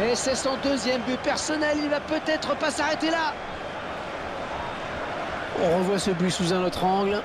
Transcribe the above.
Et c'est son deuxième but personnel, il va peut-être pas s'arrêter là. On revoit ce but sous un autre angle.